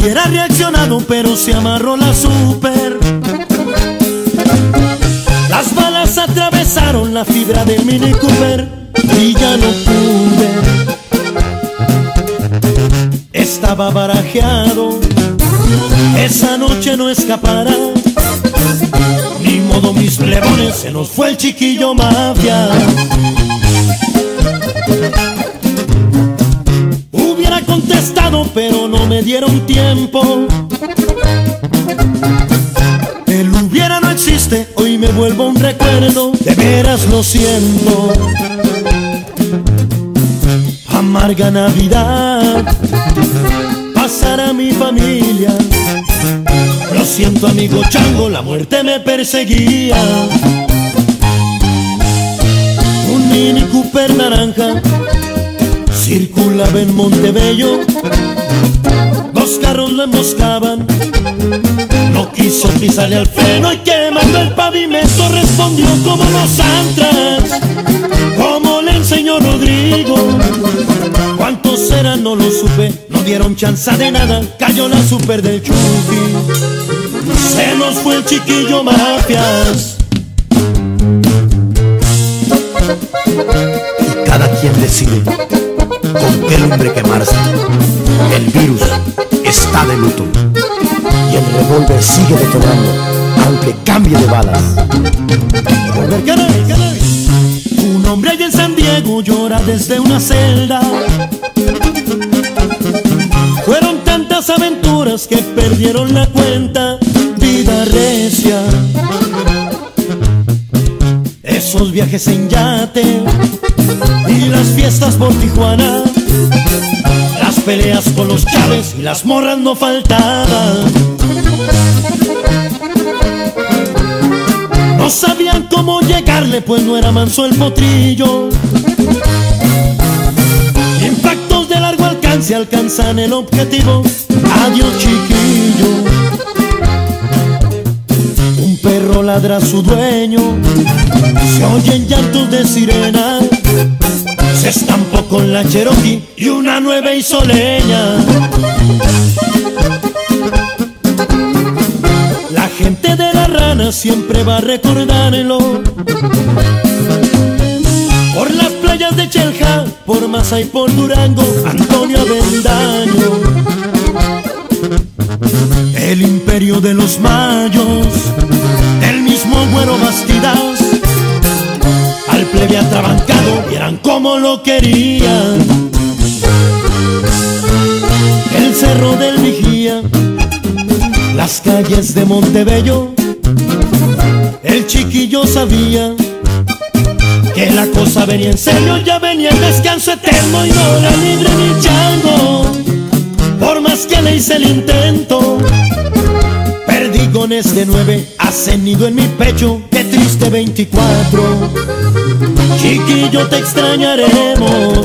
contestado, pero se amarró la super. Las balas atravesaron la fibra del Mini Cooper y ya no pude. Estaba barajeado, esa noche no escapará. Ni modo mis plebones, se nos fue el chiquillo mafia. Contestado, pero no me dieron tiempo. El hubiera no existe, hoy me vuelvo un recuerdo, de veras lo siento. Amarga Navidad, pasar a mi familia. Lo siento amigo chango, la muerte me perseguía. Un Mini Cooper naranja circulaba en Montebello. Dos carros lo emboscaban. No quiso pisarle al freno y quemando el pavimento respondió como los antras. Como le enseñó Rodrigo. ¿Cuántos eran? No lo supe. No dieron chance de nada. Cayó la super del Chucky. Se nos fue el chiquillo mafias. cada quien decide con qué lumbre quemarse. El virus está de luto y el revólver sigue detonando, aunque cambie de balas. Un hombre allá en San Diego llora desde una celda. Fueron tantas aventuras que perdieron la cuenta. Vida recia. Esos viajes en yate y las fiestas por Tijuana. Las peleas con los chaves y las morras no faltaban. No sabían cómo llegarle, pues no era manso el potrillo. Impactos de largo alcance alcanzan el objetivo. Adiós, chiquillo. Un perro ladra a su dueño. Se oyen llantos de sirena. Se estampó con la Cherokee y una nueva isoleña. La gente de la rana siempre va a recordarlo. Por las playas de Chelja, por Masa y por Durango, Antonio Avendaño. El imperio de los mayos, el mismo güero Bastidas. Al plebe atrabancado, vieran cómo lo querían. El cerro del Vigía, las calles de Montebello, el chiquillo sabía que la cosa venía en serio, ya venía el descanso eterno y no era libre ni chango. Por más que le hice el intento, de nueve hacen nido en mi pecho, qué triste 24. Chiquillo, te extrañaremos.